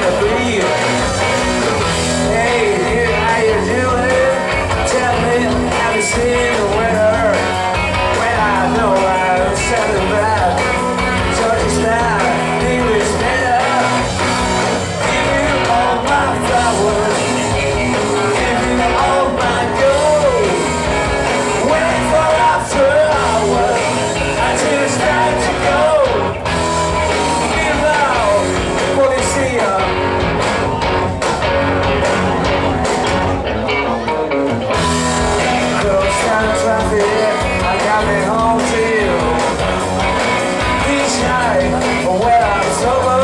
Thank you. Shine when I'm sober